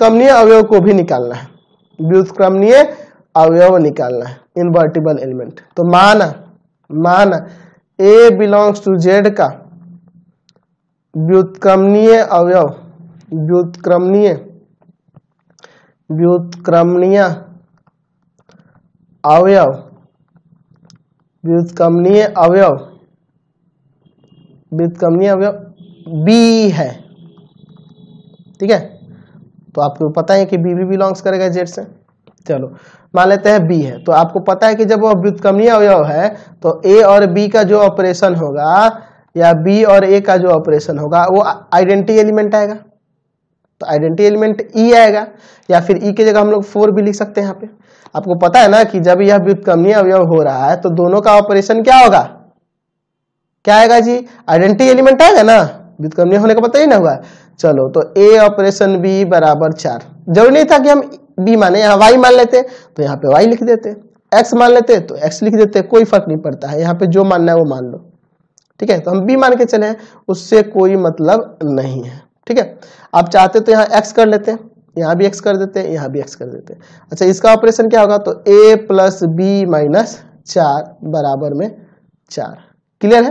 व्युत्क्रमणीय अवयव को भी निकालना है। व्युत्क्रमणीय अवयव निकालना है। इनवर्टिबल एलिमेंट तो मान मान ए बिलोंग्स टू जेड का व्युत्क्रमणीय अवयव व्युत्क्रमणीय व्युत्क्रमणीय अवयव व्युत्क्रमणीय अवयव व्युत्क्रमणीय अवयव बी है। ठीक है? तो आपको पता है कि बी भी बिलोंग्स करेगा जेड से। चलो, मान लेते हैं बी है। तो आपको पता है कि जब वो व्युत्क्रमणीय अवयव है तो ए और बी का जो ऑपरेशन होगा, या बी और ए का जो ऑपरेशन होगा, वो आइडेंटिटी एलिमेंट आएगा। तो आइडेंटिटी एलिमेंट ई आएगा, या फिर ई की जगह हम लोग फोर भी लिख सकते हैं यहाँ पे। आपको पता है ना कि जब यह व्युत्क्रमणीय अवयव हो रहा है तो दोनों का ऑपरेशन क्या होगा? क्या आएगा जी? आइडेंटिटी एलिमेंट आएगा ना? व्युत्क्रमणीय होने का पता ही ना हुआ। चलो तो ए ऑपरेशन बी बराबर चार। ज़रूरी नहीं था कि हम बी माने, यहाँ वाई मान लेते तो यहाँ पे वाई लिख देते। एक्स मान लेते तो एक्स लिख देते, कोई फ़र्क नहीं पड़ता है। यहाँ पे जो मानना है वो मान लो। ठीक है तो हम बी मान के चले उससे कोई मतलब नहीं है। ठीक है, आप चाहते तो यहाँ एक्स कर लेते, यहाँ भी एक्स कर देते, यहाँ भी एक्स कर देते। अच्छा इसका ऑपरेशन क्या होगा? तो ए प्लस बी माइनस चार बराबर में चार। क्लियर है?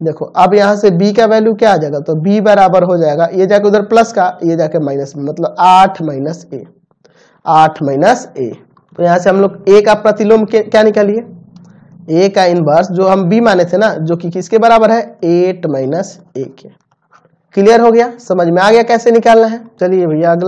देखो, अब यहाँ से b का वैल्यू क्या आ जाएगा? तो b बराबर हो जाएगा, ये जाके उधर प्लस का, ये जाके माइनस मतलब आठ माइनस ए आठ माइनस ए तो यहाँ से हम लोग a का प्रतिलोम क्या निकालिए? A का इनवर्स जो हम b माने थे ना, जो कि किसके बराबर है? एट माइनस ए के। क्लियर हो गया? समझ में आ गया कैसे निकालना है? चलिए भैया